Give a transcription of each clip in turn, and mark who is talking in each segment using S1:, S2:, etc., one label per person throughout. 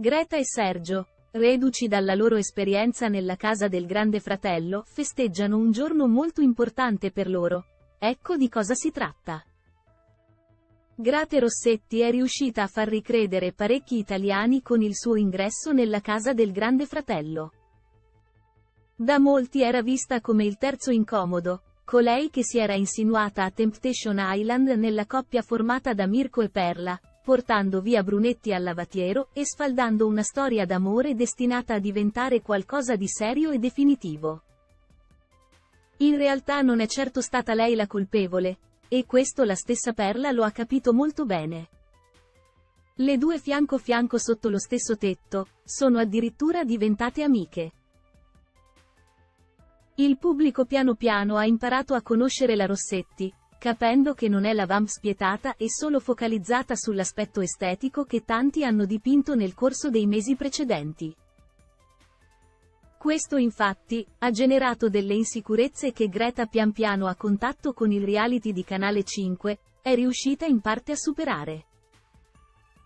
S1: Greta e Sergio, reduci dalla loro esperienza nella casa del grande fratello, festeggiano un giorno molto importante per loro. Ecco di cosa si tratta. Grate Rossetti è riuscita a far ricredere parecchi italiani con il suo ingresso nella casa del grande fratello. Da molti era vista come il terzo incomodo, colei che si era insinuata a Temptation Island nella coppia formata da Mirko e Perla, portando via Brunetti al lavatiero e sfaldando una storia d'amore destinata a diventare qualcosa di serio e definitivo. In realtà non è certo stata lei la colpevole, e questo la stessa Perla lo ha capito molto bene. Le due fianco fianco sotto lo stesso tetto, sono addirittura diventate amiche. Il pubblico piano piano ha imparato a conoscere la Rossetti, capendo che non è la vamp spietata e solo focalizzata sull'aspetto estetico che tanti hanno dipinto nel corso dei mesi precedenti. Questo infatti, ha generato delle insicurezze che Greta pian piano a contatto con il reality di Canale 5, è riuscita in parte a superare.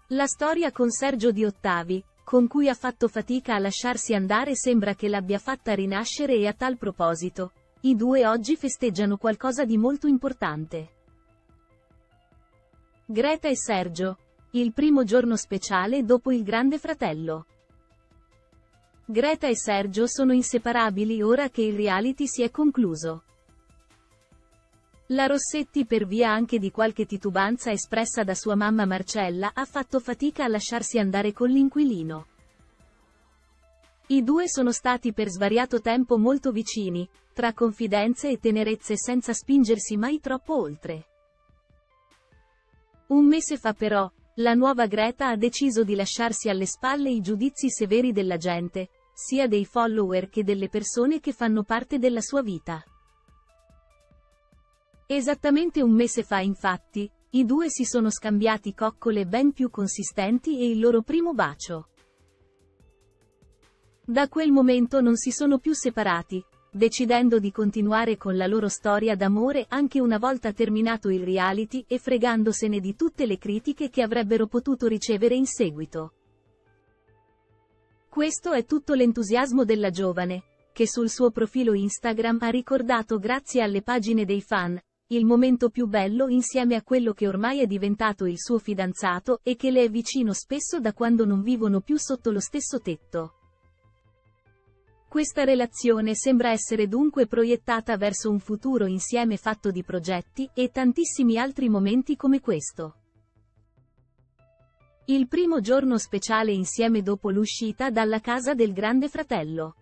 S1: La storia con Sergio Di Ottavi, con cui ha fatto fatica a lasciarsi andare sembra che l'abbia fatta rinascere e a tal proposito, i due oggi festeggiano qualcosa di molto importante. Greta e Sergio. Il primo giorno speciale dopo il Grande Fratello. Greta e Sergio sono inseparabili ora che il reality si è concluso. La Rossetti per via anche di qualche titubanza espressa da sua mamma Marcella ha fatto fatica a lasciarsi andare con l'inquilino. I due sono stati per svariato tempo molto vicini, tra confidenze e tenerezze senza spingersi mai troppo oltre. Un mese fa però, la nuova Greta ha deciso di lasciarsi alle spalle i giudizi severi della gente, sia dei follower che delle persone che fanno parte della sua vita. Esattamente un mese fa infatti, i due si sono scambiati coccole ben più consistenti e il loro primo bacio. Da quel momento non si sono più separati, decidendo di continuare con la loro storia d'amore anche una volta terminato il reality e fregandosene di tutte le critiche che avrebbero potuto ricevere in seguito. Questo è tutto l'entusiasmo della giovane, che sul suo profilo Instagram ha ricordato grazie alle pagine dei fan, il momento più bello insieme a quello che ormai è diventato il suo fidanzato e che le è vicino spesso da quando non vivono più sotto lo stesso tetto. Questa relazione sembra essere dunque proiettata verso un futuro insieme fatto di progetti e tantissimi altri momenti come questo. Il primo giorno speciale insieme dopo l'uscita dalla casa del grande fratello.